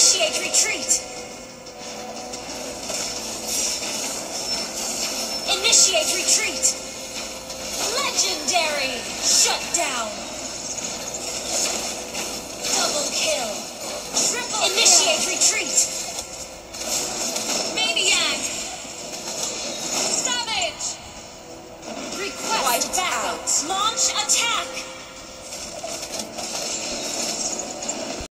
Initiate retreat. Initiate retreat. Legendary shutdown. Double kill. Triple Initiate kill. retreat. Maniac. Savage. Request Wiped. Out.